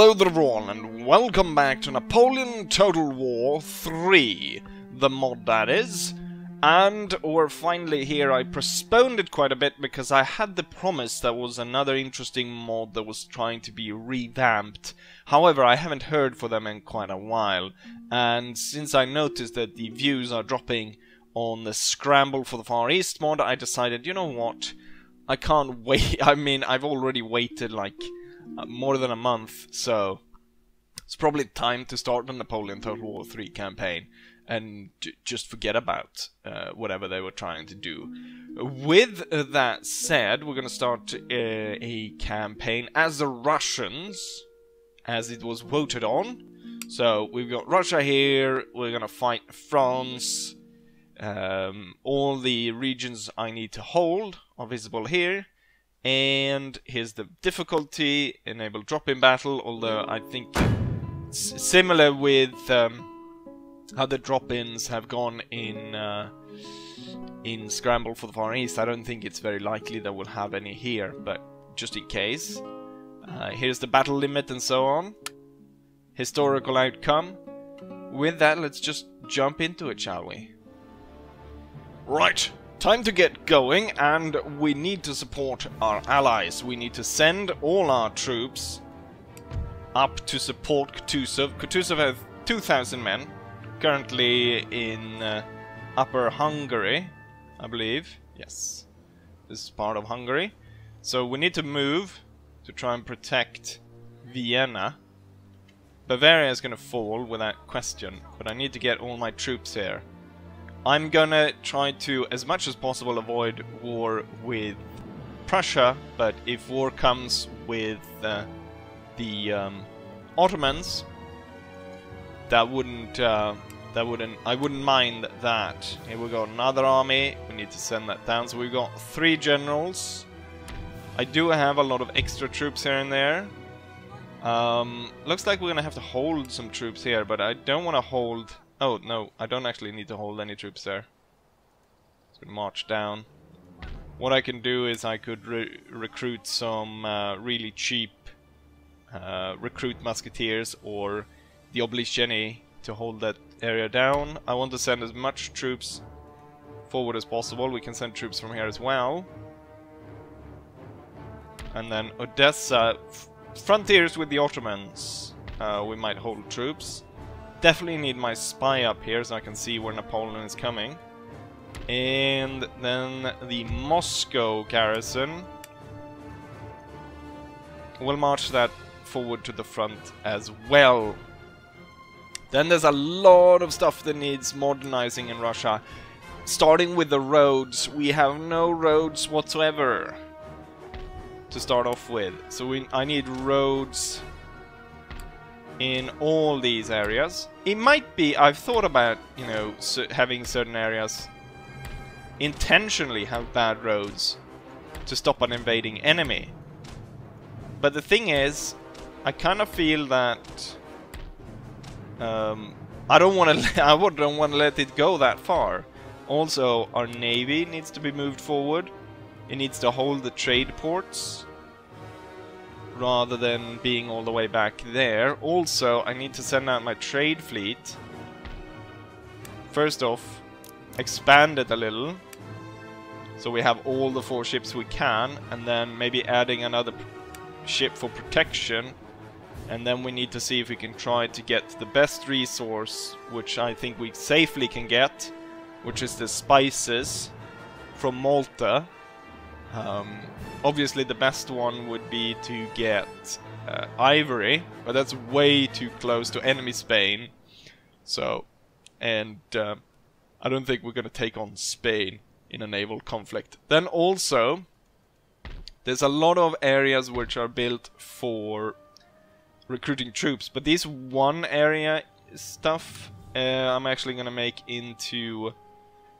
Hello there everyone and welcome back to Napoleon Total War 3, the mod that is. And we're finally here, I postponed it quite a bit because I had the promise there was another interesting mod that was trying to be revamped. However, I haven't heard for them in quite a while, and since I noticed that the views are dropping on the Scramble for the Far East mod, I decided, you know what, I can't wait, I mean, I've already waited like more than a month, so it's probably time to start the Napoleon Total War 3 campaign and just forget about uh, whatever they were trying to do. With that said, we're going to start uh, a campaign as the Russians, as it was voted on. So we've got Russia here, we're going to fight France. Um, all the regions I need to hold are visible here. And here's the difficulty, enable drop-in battle, although I think similar with um, how the drop-ins have gone in uh, in Scramble for the Far East. I don't think it's very likely that we'll have any here, but just in case. Uh, here's the battle limit and so on. Historical outcome. With that, let's just jump into it, shall we? Right, time to get going, and we need to support our allies. We need to send all our troops up to support Kutuzov. Kutuzov has 2,000 men, currently in uh, Upper Hungary, I believe. Yes, this is part of Hungary. So we need to move to try and protect Vienna. Bavaria is going to fall without question, but I need to get all my troops here. I'm gonna try to, as much as possible, avoid war with Prussia, but if war comes with uh, the um, Ottomans, that wouldn't, uh, that wouldn't, I wouldn't mind that. Here we got another army, we need to send that down, so we've got three generals. I do have a lot of extra troops here and there. Um, looks like we're gonna have to hold some troops here, but I don't want to hold Oh, no, I don't actually need to hold any troops there. So march down. What I can do is I could re recruit some uh, really cheap uh, recruit musketeers or the Obligeni to hold that area down. I want to send as much troops forward as possible. We can send troops from here as well. And then Odessa, frontiers with the Ottomans. Uh, we might hold troops. Definitely need my spy up here so I can see where Napoleon is coming. And then the Moscow garrison. We'll march that forward to the front as well. Then there's a lot of stuff that needs modernizing in Russia. Starting with the roads, we have no roads whatsoever to start off with. So we, I need roads in all these areas. It might be, I've thought about, you know, having certain areas intentionally have bad roads to stop an invading enemy. But the thing is, I kind of feel that um, I don't want to. I don't want to let it go that far. Also, our navy needs to be moved forward. It needs to hold the trade ports rather than being all the way back there. Also, I need to send out my trade fleet. First off, expand it a little. So we have all the four ships we can, and then maybe adding another ship for protection. And then we need to see if we can try to get the best resource, which I think we safely can get, which is the spices from Malta. Um, obviously the best one would be to get uh, Ivory, but that's way too close to enemy Spain. So, and uh, I don't think we're gonna take on Spain in a naval conflict. Then also, there's a lot of areas which are built for recruiting troops, but this one area stuff uh, I'm actually gonna make into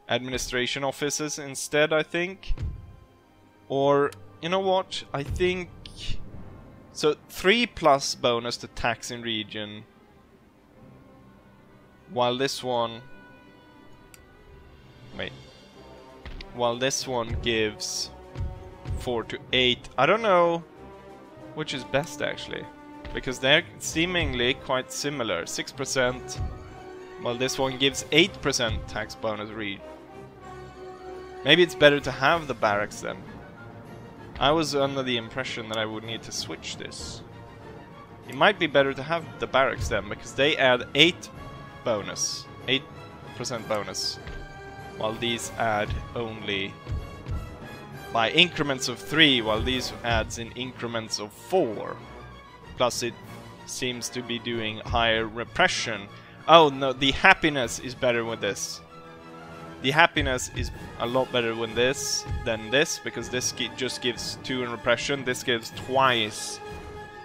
administration offices instead, I think. Or, you know what? I think... So, 3 plus bonus to tax in region. While this one... Wait. While this one gives 4 to 8. I don't know which is best, actually. Because they're seemingly quite similar. 6%, while this one gives 8% tax bonus read. Maybe it's better to have the barracks then. I was under the impression that I would need to switch this. It might be better to have the barracks then, because they add 8 bonus. 8% bonus. While these add only by increments of 3, while these adds in increments of 4. Plus it seems to be doing higher repression. Oh no, the happiness is better with this. The happiness is a lot better with this than this, because this just gives 2 in repression, this gives twice.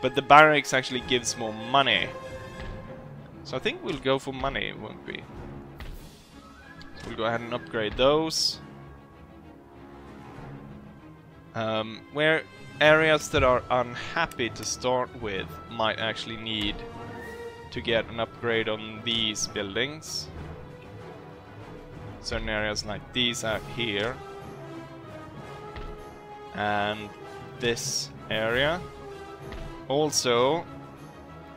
But the barracks actually gives more money. So I think we'll go for money, won't we? So we'll go ahead and upgrade those. Um, where areas that are unhappy to start with might actually need to get an upgrade on these buildings certain areas like these out here. And this area. Also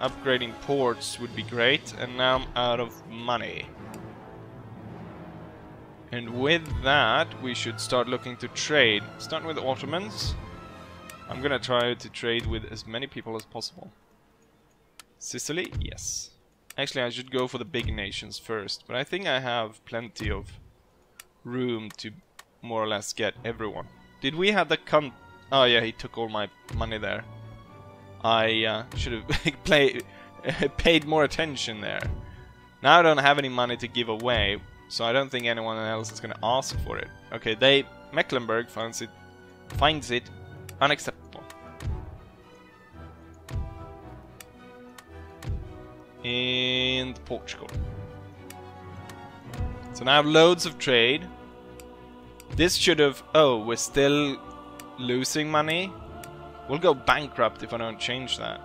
upgrading ports would be great and now I'm out of money. And with that we should start looking to trade. Start with Ottomans. I'm gonna try to trade with as many people as possible. Sicily yes Actually, I should go for the big nations first, but I think I have plenty of room to more or less get everyone. Did we have the con... Oh yeah, he took all my money there. I uh, should have play, paid more attention there. Now I don't have any money to give away, so I don't think anyone else is going to ask for it. Okay, they... Mecklenburg finds it, finds it unacceptable. And Portugal. So now I have loads of trade. This should have... Oh, we're still losing money? We'll go bankrupt if I don't change that.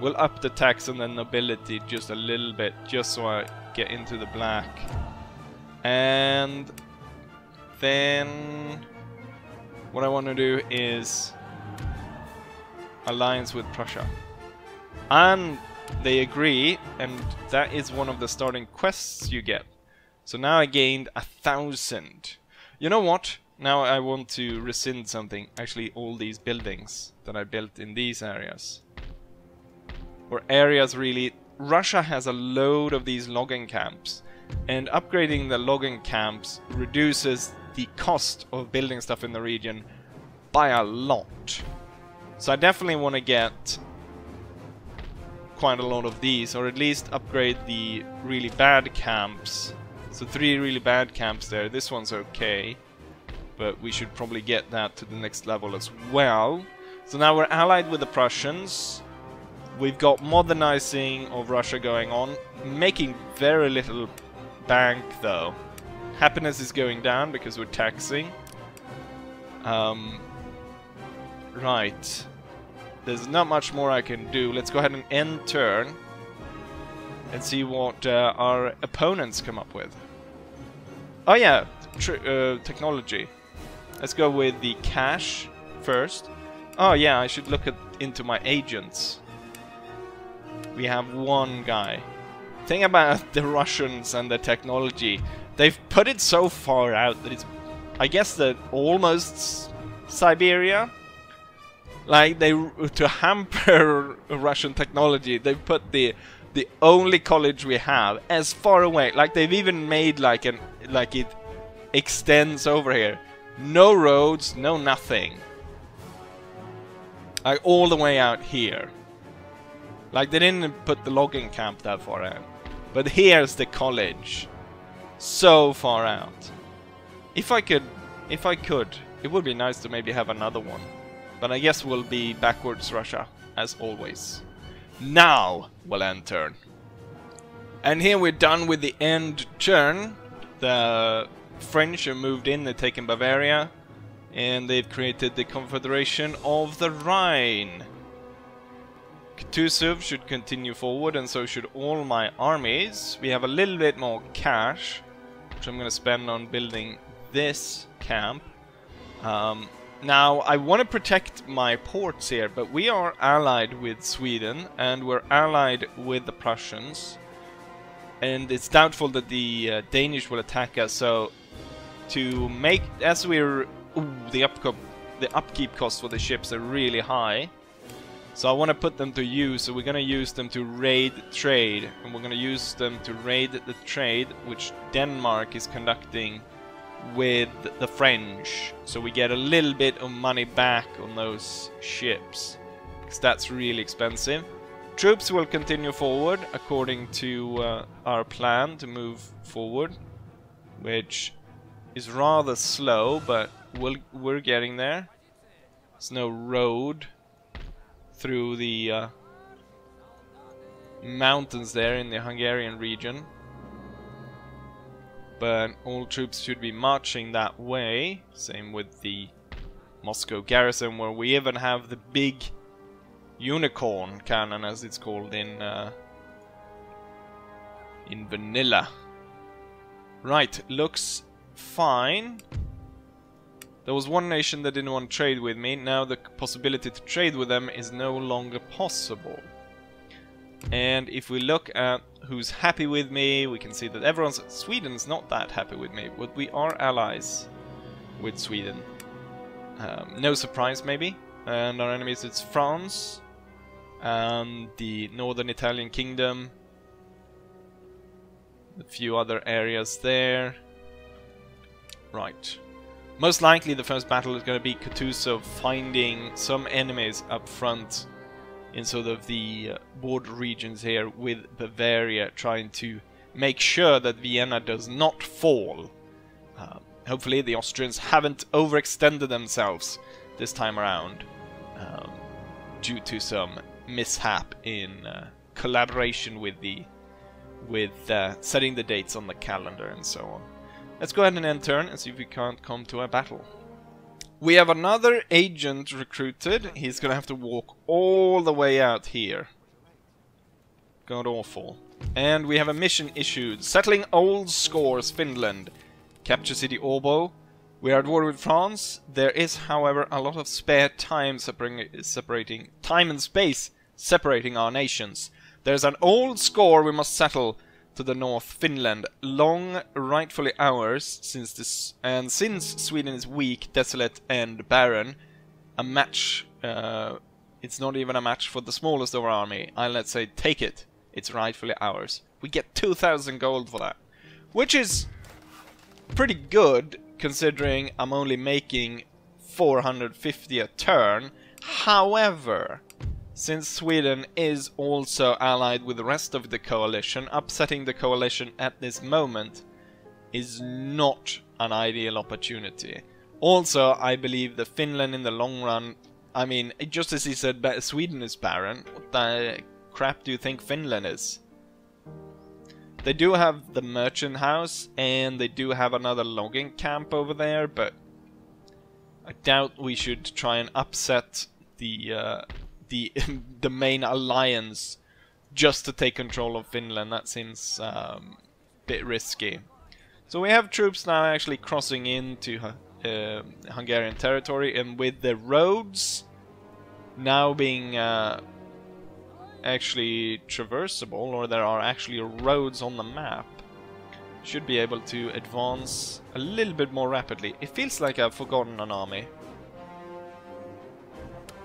We'll up the tax on the nobility just a little bit, just so I get into the black. And then what I want to do is alliance with Prussia. And they agree, and that is one of the starting quests you get. So now I gained a thousand. You know what? Now I want to rescind something. Actually, all these buildings that I built in these areas. Or areas really... Russia has a load of these logging camps. And upgrading the logging camps reduces the cost of building stuff in the region by a lot. So I definitely want to get quite a lot of these, or at least upgrade the really bad camps. So three really bad camps there. This one's okay, but we should probably get that to the next level as well. So now we're allied with the Prussians. We've got modernizing of Russia going on, making very little bank though. Happiness is going down because we're taxing. Um, right. There's not much more I can do. Let's go ahead and end turn and see what uh, our opponents come up with. Oh yeah, uh, technology. Let's go with the cash first. Oh yeah, I should look at, into my agents. We have one guy. Thing about the Russians and the technology, they've put it so far out that it's, I guess that almost Siberia, like they to hamper Russian technology, they put the the only college we have as far away. Like they've even made like an like it extends over here. No roads, no nothing. Like all the way out here. Like they didn't put the logging camp that far out. But here's the college. So far out. If I could if I could, it would be nice to maybe have another one. But I guess we'll be backwards Russia, as always. Now we'll end turn. And here we're done with the end turn. The French have moved in, they've taken Bavaria, and they've created the Confederation of the Rhine. Kutuzov should continue forward, and so should all my armies. We have a little bit more cash, which I'm going to spend on building this camp. Um, Now, I want to protect my ports here, but we are allied with Sweden, and we're allied with the Prussians. And it's doubtful that the uh, Danish will attack us, so to make... As we're... Ooh, the, upkeep, the upkeep costs for the ships are really high. So I want to put them to use, so we're going to use them to raid trade. And we're going to use them to raid the trade, which Denmark is conducting with the French. So we get a little bit of money back on those ships. Because that's really expensive. Troops will continue forward according to uh, our plan to move forward. Which is rather slow, but we'll, we're getting there. There's no road through the uh, mountains there in the Hungarian region but all troops should be marching that way. Same with the Moscow garrison, where we even have the big unicorn cannon, as it's called in uh, in vanilla. Right, looks fine. There was one nation that didn't want to trade with me. Now the possibility to trade with them is no longer possible. And if we look at who's happy with me. We can see that everyone's... Sweden's not that happy with me, but we are allies with Sweden. Um, no surprise, maybe. And our enemies, it's France and the northern Italian kingdom. A few other areas there. Right. Most likely the first battle is going to be Kutuzov finding some enemies up front in sort of the uh, border regions here with Bavaria, trying to make sure that Vienna does not fall. Uh, hopefully the Austrians haven't overextended themselves this time around um, due to some mishap in uh, collaboration with the with uh, setting the dates on the calendar and so on. Let's go ahead and end turn and see if we can't come to a battle. We have another agent recruited. He's gonna have to walk all the way out here. God awful. And we have a mission issued. Settling old scores, Finland. Capture city Orbo. We are at war with France. There is, however, a lot of spare time separating time and space separating our nations. There's an old score we must settle to the north Finland, long rightfully ours, since this and since Sweden is weak, desolate and barren, a match, uh, it's not even a match for the smallest of our army. I let's say take it, it's rightfully ours. We get 2000 gold for that, which is pretty good considering I'm only making 450 a turn. However, since Sweden is also allied with the rest of the coalition, upsetting the coalition at this moment is not an ideal opportunity. Also, I believe that Finland in the long run, I mean, just as he said Sweden is barren, what the crap do you think Finland is? They do have the merchant house, and they do have another logging camp over there, but I doubt we should try and upset the uh, the the main alliance just to take control of Finland. That seems um, a bit risky. So we have troops now actually crossing into uh, Hungarian territory, and with the roads now being uh, actually traversable, or there are actually roads on the map, should be able to advance a little bit more rapidly. It feels like I've forgotten an army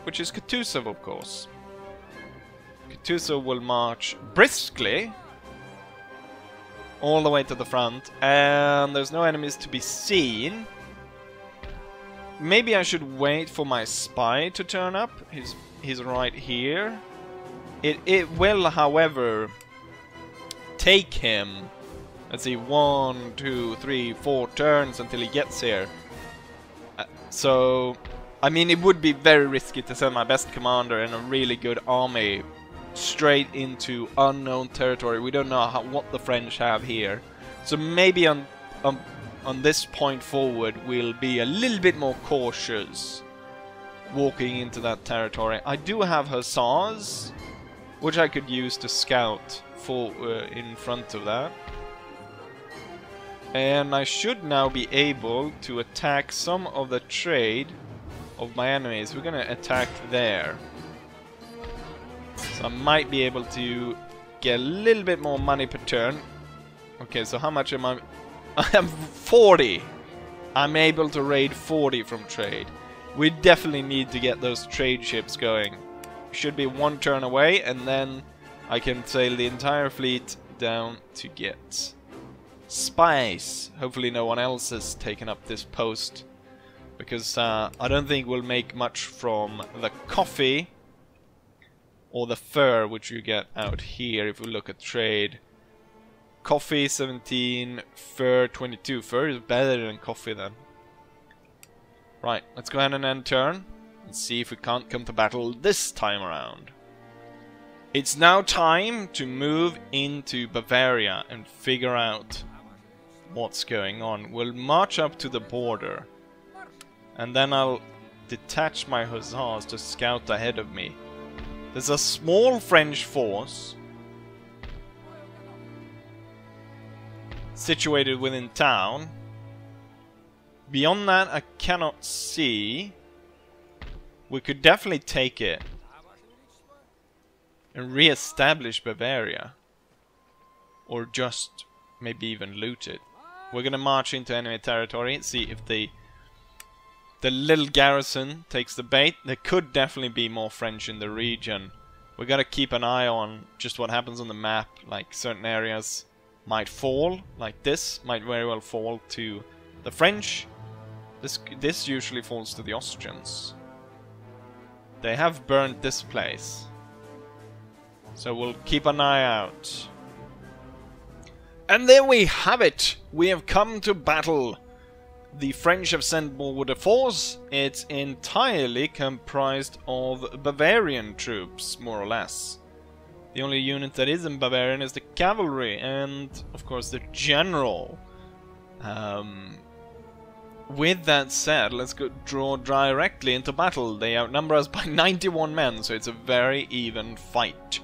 which is Kutuzov, of course. Kutuzov will march briskly all the way to the front, and there's no enemies to be seen. Maybe I should wait for my spy to turn up. He's he's right here. It it will, however, take him. Let's see, one, two, three, four turns until he gets here. Uh, so I mean, it would be very risky to send my best commander and a really good army straight into unknown territory. We don't know how, what the French have here. So maybe on, on, on this point forward, we'll be a little bit more cautious walking into that territory. I do have hussars, which I could use to scout for uh, in front of that. And I should now be able to attack some of the trade of my enemies. We're gonna attack there. So I might be able to get a little bit more money per turn. Okay, so how much am I? I am 40! I'm able to raid 40 from trade. We definitely need to get those trade ships going. Should be one turn away, and then I can sail the entire fleet down to get spice. Hopefully no one else has taken up this post. Because uh, I don't think we'll make much from the coffee or the fur, which you get out here if we look at trade. Coffee 17, fur 22. Fur is better than coffee then. Right, let's go ahead and end turn and see if we can't come to battle this time around. It's now time to move into Bavaria and figure out what's going on. We'll march up to the border and then I'll detach my hussars to scout ahead of me. There's a small French force situated within town. Beyond that, I cannot see. We could definitely take it and re-establish Bavaria. Or just maybe even loot it. We're gonna march into enemy territory, see if the the little garrison takes the bait. There could definitely be more French in the region. We gotta keep an eye on just what happens on the map. Like certain areas might fall, like this might very well fall to the French. This this usually falls to the Austrians. They have burned this place. So we'll keep an eye out. And there we have it! We have come to battle! The French have sent forward a force. It's entirely comprised of Bavarian troops, more or less. The only unit that isn't Bavarian is the cavalry and, of course, the general. Um, with that said, let's go draw directly into battle. They outnumber us by 91 men, so it's a very even fight.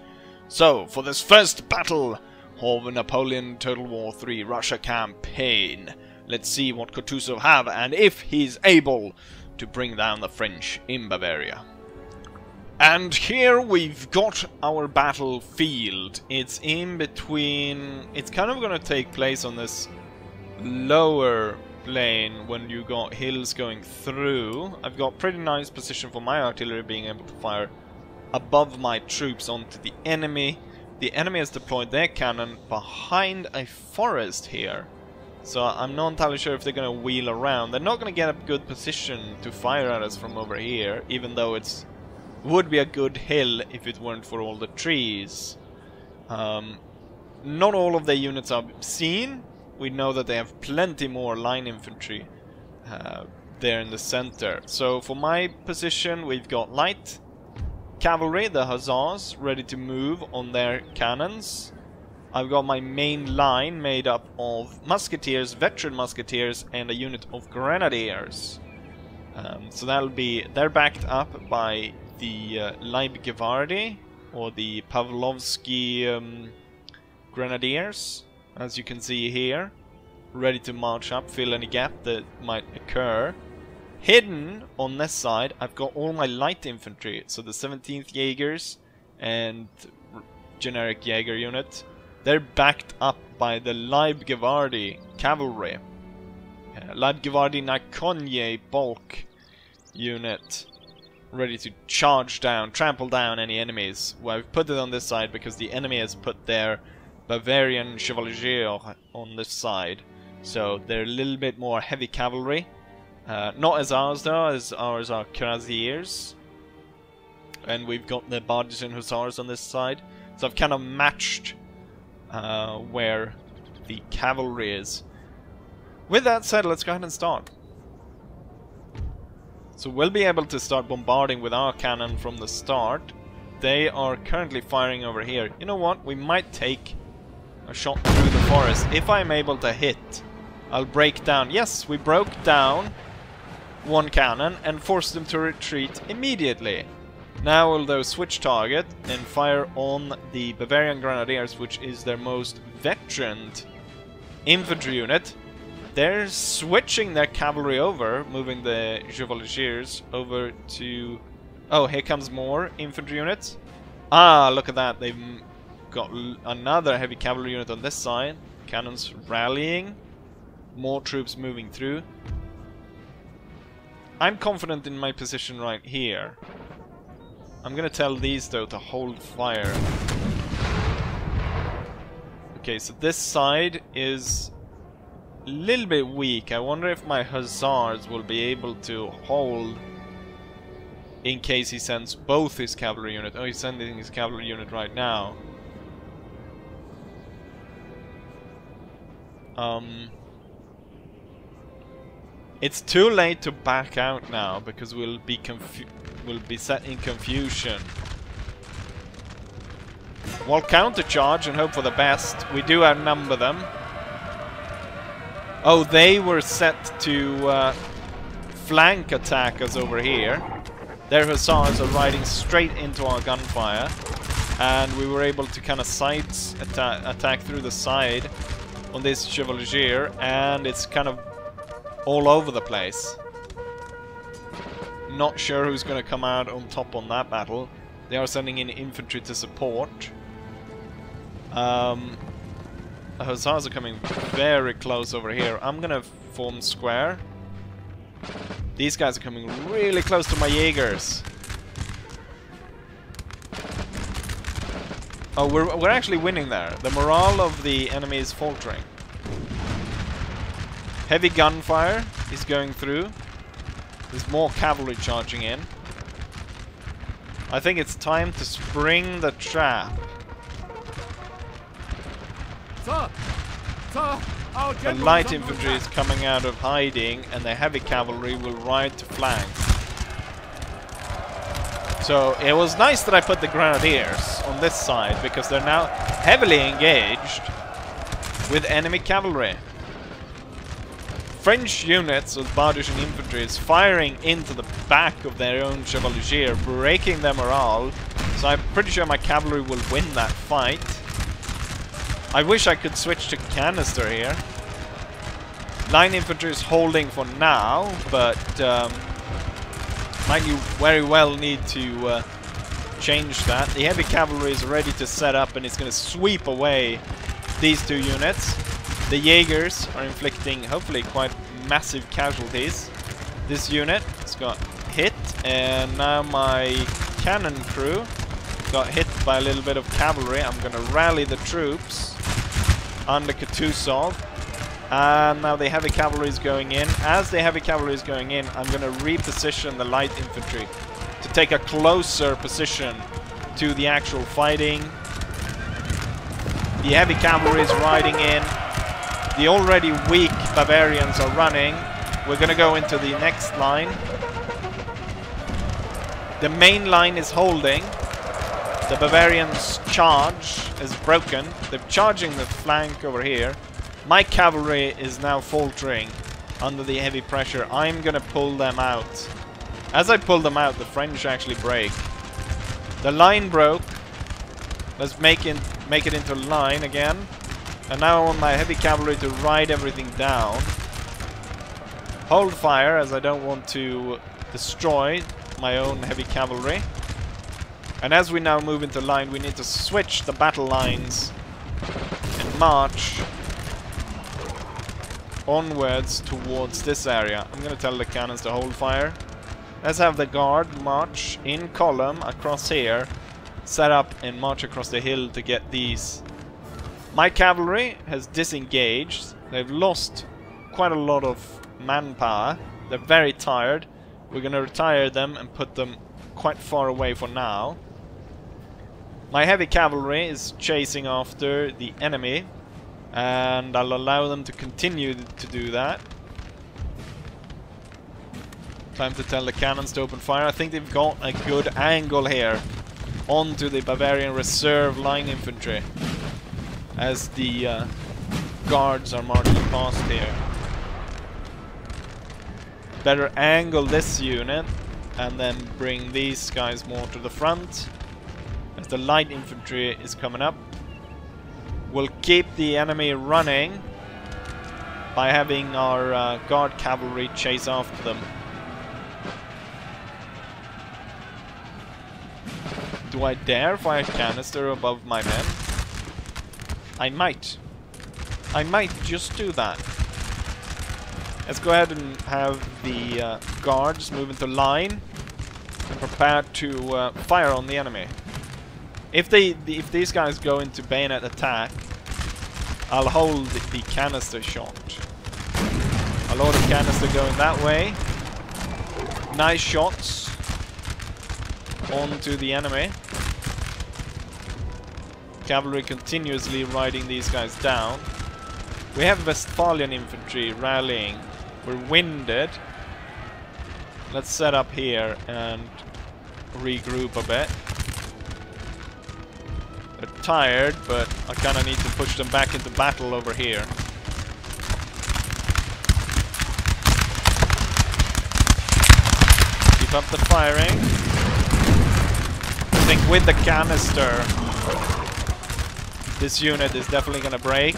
So, for this first battle of Napoleon Total War 3 Russia campaign, Let's see what Kutuzov have and if he's able to bring down the French in Bavaria. And here we've got our battlefield. It's in between... It's kind of going to take place on this lower plane when you got hills going through. I've got pretty nice position for my artillery being able to fire above my troops onto the enemy. The enemy has deployed their cannon behind a forest here. So I'm not entirely sure if they're gonna wheel around. They're not gonna get a good position to fire at us from over here, even though it's would be a good hill if it weren't for all the trees. Um, not all of their units are seen. We know that they have plenty more line infantry uh, there in the center. So for my position, we've got light cavalry, the hussars, ready to move on their cannons. I've got my main line made up of musketeers, veteran musketeers, and a unit of grenadiers. Um, so that'll be, they're backed up by the uh, Leibgwardy, or the Pavlovsky um, Grenadiers, as you can see here. Ready to march up, fill any gap that might occur. Hidden on this side, I've got all my light infantry, so the 17th Jaegers and generic Jaeger unit they're backed up by the Leibgwardy cavalry. Uh, Leibgwardy Nakonye bulk unit ready to charge down, trample down any enemies. Well, I've put it on this side because the enemy has put their Bavarian Chevalier on this side. So they're a little bit more heavy cavalry. Uh, not as ours though, as ours are Cuirassiers. And we've got the Partisan Hussars on this side. So I've kind of matched uh, where the cavalry is. With that said, let's go ahead and start. So we'll be able to start bombarding with our cannon from the start. They are currently firing over here. You know what? We might take a shot through the forest. If I'm able to hit, I'll break down. Yes, we broke down one cannon and forced them to retreat immediately. Now they switch target and fire on the Bavarian Grenadiers, which is their most veteran infantry unit. they're switching their cavalry over, moving the Chevaliers over to... Oh, here comes more infantry units. Ah, look at that. They've got another heavy cavalry unit on this side. Cannons rallying. More troops moving through. I'm confident in my position right here. I'm gonna tell these though to hold fire. Okay, so this side is a little bit weak. I wonder if my hussars will be able to hold in case he sends both his cavalry unit. Oh, he's sending his cavalry unit right now. Um, it's too late to back out now because we'll be we'll be set in confusion. We'll countercharge and hope for the best. We do outnumber them. Oh, they were set to uh, flank attack us over here. Their hussars are riding straight into our gunfire. And we were able to kind of side atta attack through the side on this Chevalier. And it's kind of all over the place. Not sure who's going to come out on top on that battle. They are sending in infantry to support. Um, the hussars are coming very close over here. I'm going to form square. These guys are coming really close to my Jaegers. Oh, we're, we're actually winning there. The morale of the enemy is faltering. Heavy gunfire is going through. There's more cavalry charging in. I think it's time to spring the trap. Sir! Sir! The light infantry is coming out of hiding and the heavy cavalry will ride to flank. So it was nice that I put the grenadiers on this side because they're now heavily engaged with enemy cavalry. French units of Bardushan infantry is firing into the back of their own chevalier, breaking their morale. So I'm pretty sure my cavalry will win that fight. I wish I could switch to canister here. Line infantry is holding for now, but um, might you very well need to uh, change that. The heavy cavalry is ready to set up and it's going to sweep away these two units. The Jaegers are inflicting hopefully quite massive casualties. This unit has got hit and now my cannon crew got hit by a little bit of cavalry. I'm going to rally the troops under Kutuzov. And now the heavy cavalry is going in. As the heavy cavalry is going in, I'm going to reposition the light infantry to take a closer position to the actual fighting. The heavy cavalry is riding in. The already weak Bavarians are running. We're going to go into the next line. The main line is holding. The Bavarians' charge is broken. They're charging the flank over here. My cavalry is now faltering under the heavy pressure. I'm going to pull them out. As I pull them out, the French actually break. The line broke. Let's make it, make it into line again. And now I want my heavy cavalry to ride everything down. Hold fire, as I don't want to destroy my own heavy cavalry. And as we now move into line, we need to switch the battle lines and march onwards towards this area. I'm going to tell the cannons to hold fire. Let's have the guard march in column across here, set up and march across the hill to get these my cavalry has disengaged. They've lost quite a lot of manpower. They're very tired. We're going to retire them and put them quite far away for now. My heavy cavalry is chasing after the enemy and I'll allow them to continue to do that. Time to tell the cannons to open fire. I think they've got a good angle here onto the Bavarian reserve line infantry as the uh, guards are marching past here. Better angle this unit and then bring these guys more to the front as the light infantry is coming up. We'll keep the enemy running by having our uh, guard cavalry chase after them. Do I dare fire canister above my men? I might. I might just do that. Let's go ahead and have the uh, guards move into line and prepare to uh, fire on the enemy. If they, if these guys go into bayonet attack, I'll hold the, the canister shot. A lot of canister going that way. Nice shots onto the enemy. Cavalry continuously riding these guys down. We have Westphalian infantry rallying. We're winded. Let's set up here and regroup a bit. They're tired, but I kind of need to push them back into battle over here. Keep up the firing. I think with the canister, this unit is definitely gonna break,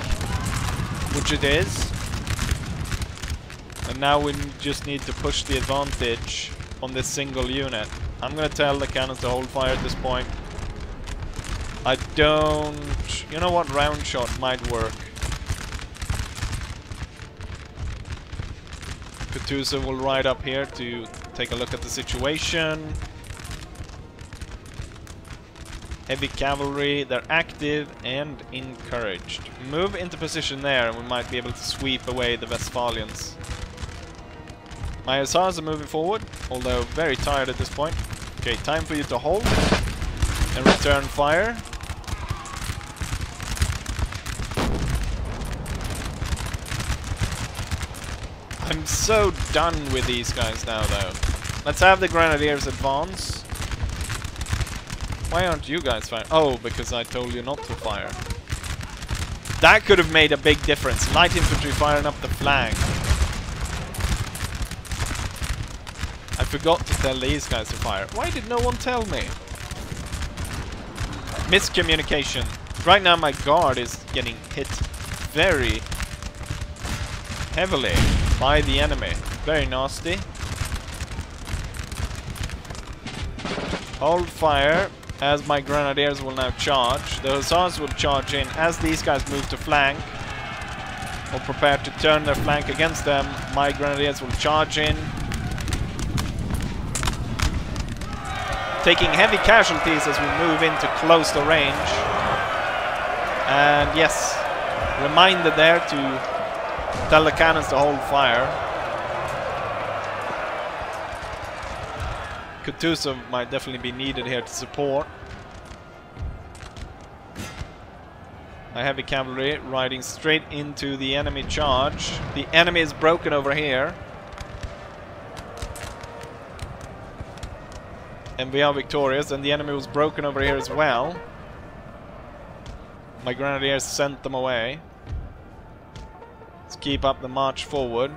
which it is. And now we just need to push the advantage on this single unit. I'm gonna tell the cannons to hold fire at this point. I don't... You know what? Round shot might work. Kutuzov will ride up here to take a look at the situation. Heavy cavalry, they're active and encouraged. Move into position there and we might be able to sweep away the Westphalians. My hussars are moving forward, although very tired at this point. Okay, time for you to hold and return fire. I'm so done with these guys now, though. Let's have the Grenadiers advance. Why aren't you guys firing? Oh, because I told you not to fire. That could have made a big difference. Light infantry firing up the flank. I forgot to tell these guys to fire. Why did no one tell me? Miscommunication. Right now my guard is getting hit very heavily by the enemy. Very nasty. Hold fire as my grenadiers will now charge. The hussars will charge in as these guys move to flank or prepare to turn their flank against them. My grenadiers will charge in. Taking heavy casualties as we move into close to range. And yes, reminder there to Tell the cannons to hold fire. Kutuzov might definitely be needed here to support. My heavy cavalry riding straight into the enemy charge. The enemy is broken over here. And we are victorious, and the enemy was broken over here as well. My grenadiers sent them away. Let's keep up the march forward.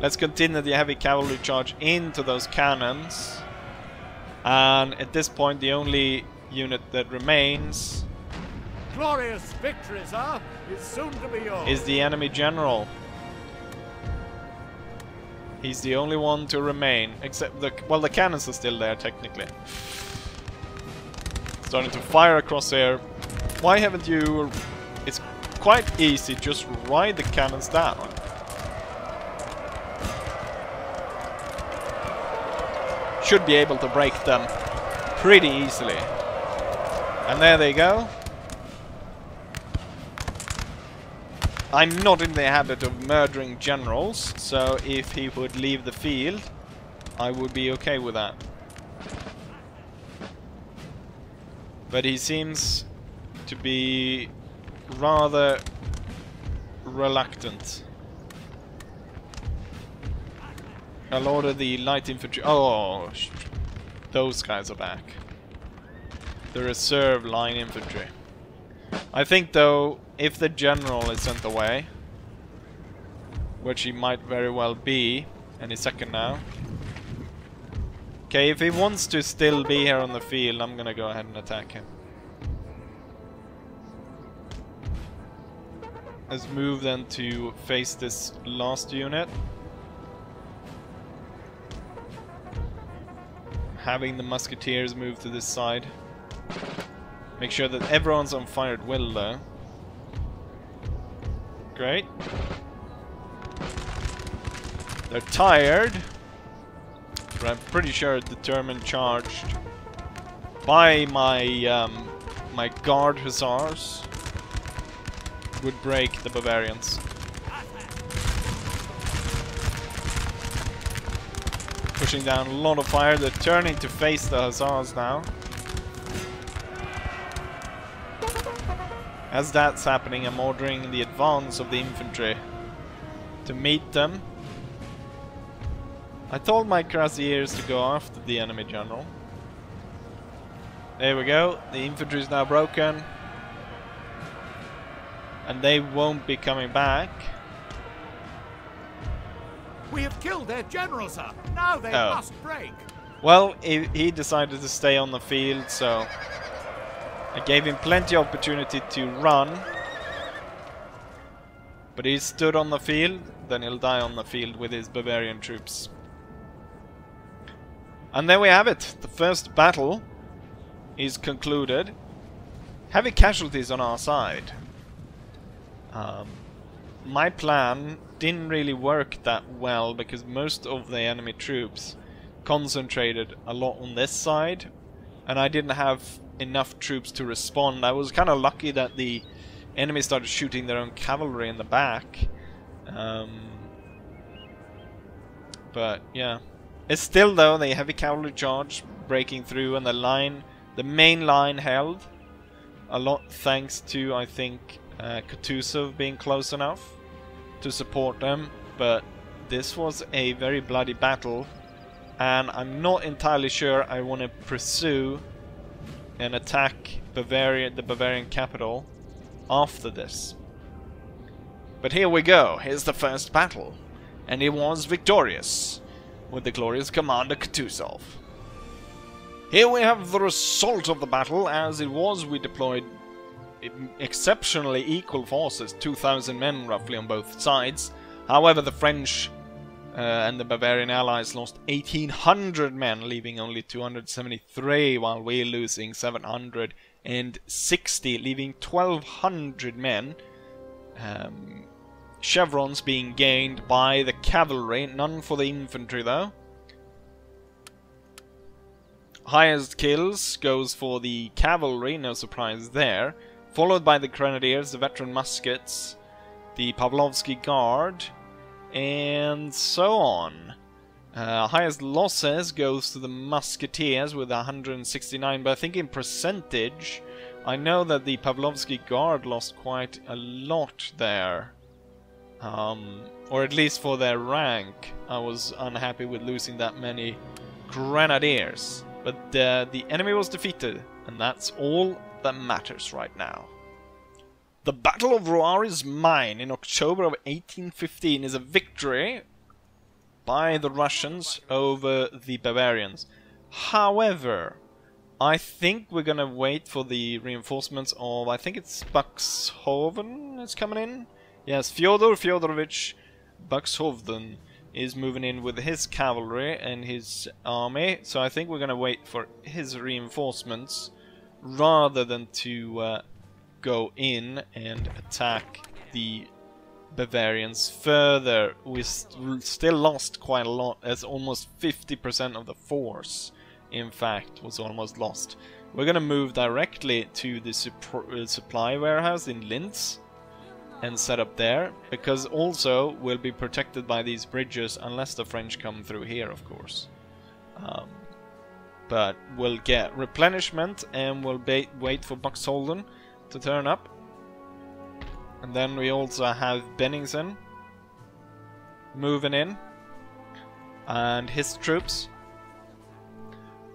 Let's continue the heavy cavalry charge into those cannons. And at this point, the only unit that remains Glorious victory, sir, is soon to be yours. is the enemy general. He's the only one to remain, except the well, the cannons are still there technically. Starting to fire across here. Why haven't you? It's quite easy, just ride the cannons down. Should be able to break them pretty easily. And there they go. I'm not in the habit of murdering generals, so if he would leave the field, I would be okay with that. But he seems to be rather reluctant. Lot of the light infantry... Oh, those guys are back. The reserve line infantry. I think, though, if the general is sent away, which he might very well be any second now. Okay, if he wants to still be here on the field, I'm gonna go ahead and attack him. Let's move then to face this last unit. Having the musketeers move to this side. Make sure that everyone's on fire at will though. Great. They're tired. But I'm pretty sure determined charged by my um, my guard hussars would break the Bavarians. Pushing down a lot of fire, they're turning to face the hussars now. As that's happening, I'm ordering the advance of the infantry to meet them. I told my cuirassiers to go after the enemy general. There we go, the infantry is now broken. And they won't be coming back. We have killed their general, sir. Now they Oh. must break. Well, he, he decided to stay on the field, so I gave him plenty of opportunity to run. But he stood on the field, then he'll die on the field with his Bavarian troops. And there we have it. The first battle is concluded. Heavy casualties on our side. Um, my plan didn't really work that well because most of the enemy troops concentrated a lot on this side and I didn't have enough troops to respond. I was kind of lucky that the enemy started shooting their own cavalry in the back. Um, but yeah. It's still though the heavy cavalry charge breaking through and the line, the main line held. A lot thanks to I think uh, Kutuzov being close enough to support them. But this was a very bloody battle and I'm not entirely sure I want to pursue and attack Bavaria, the Bavarian capital after this. But here we go, here's the first battle, and he was victorious, with the glorious commander Kutuzov. Here we have the result of the battle, as it was we deployed exceptionally equal forces, 2,000 men roughly on both sides. However, the French uh, and the Bavarian allies lost 1800 men, leaving only 273, while we're losing 760, leaving 1200 men. Um, chevrons being gained by the cavalry, none for the infantry though. Highest kills goes for the cavalry, no surprise there. Followed by the grenadiers, the veteran muskets, the Pavlovsky Guard, and so on. Uh, highest losses goes to the Musketeers with 169, but I think in percentage, I know that the Pavlovsky Guard lost quite a lot there. Um, or at least for their rank, I was unhappy with losing that many Grenadiers. But uh, the enemy was defeated, and that's all that matters right now. The Battle of Roar is mine in October of 1815 is a victory by the Russians over the Bavarians. However, I think we're gonna wait for the reinforcements of, I think it's Buxhoven is coming in? Yes, Fyodor Fyodorovich Buxhoven is moving in with his cavalry and his army, so I think we're gonna wait for his reinforcements rather than to uh, go in and attack the Bavarians further. We st still lost quite a lot, as almost 50% of the force, in fact, was almost lost. We're gonna move directly to the uh, supply warehouse in Linz and set up there, because also we'll be protected by these bridges unless the French come through here, of course. Um, but we'll get replenishment and we'll wait for Buxholden to turn up. And then we also have Bennigsen moving in and his troops.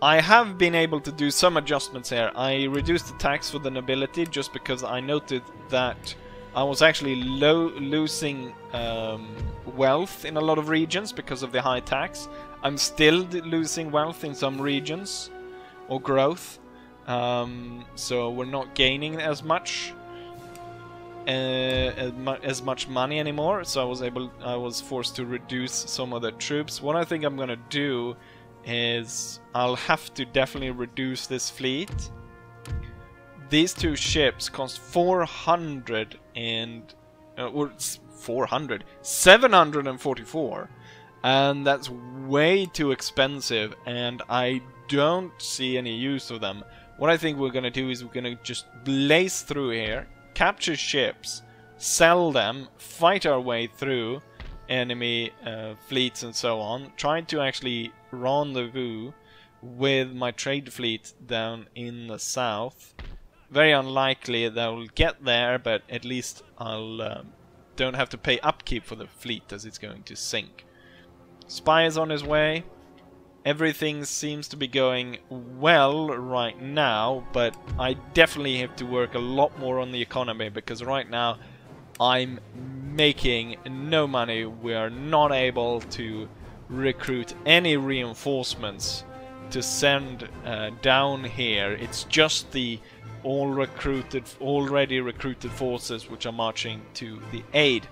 I have been able to do some adjustments here. I reduced the tax for the nobility just because I noted that I was actually lo losing um, wealth in a lot of regions because of the high tax. I'm still losing wealth in some regions or growth. Um, so we're not gaining as much. uh, as mu- as much money anymore, so I was able, I was forced to reduce some of the troops. What I think I'm gonna do is I'll have to definitely reduce this fleet. These two ships cost 400 and uh, or 400, 744, and that's way too expensive, and I don't see any use of them. What I think we're gonna do is we're gonna just blaze through here, capture ships, sell them, fight our way through enemy uh, fleets and so on, trying to actually rendezvous with my trade fleet down in the south. Very unlikely that I'll get there, but at least I'll um, don't have to pay upkeep for the fleet as it's going to sink. Spy is on his way. Everything seems to be going well right now, but I definitely have to work a lot more on the economy because right now I'm making no money. We are not able to recruit any reinforcements to send uh, down here. It's just the all recruited, already recruited forces which are marching to the aid.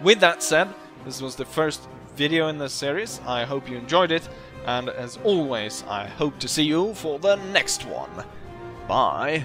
With that said, this was the first video in this series. I hope you enjoyed it, and as always, I hope to see you for the next one. Bye.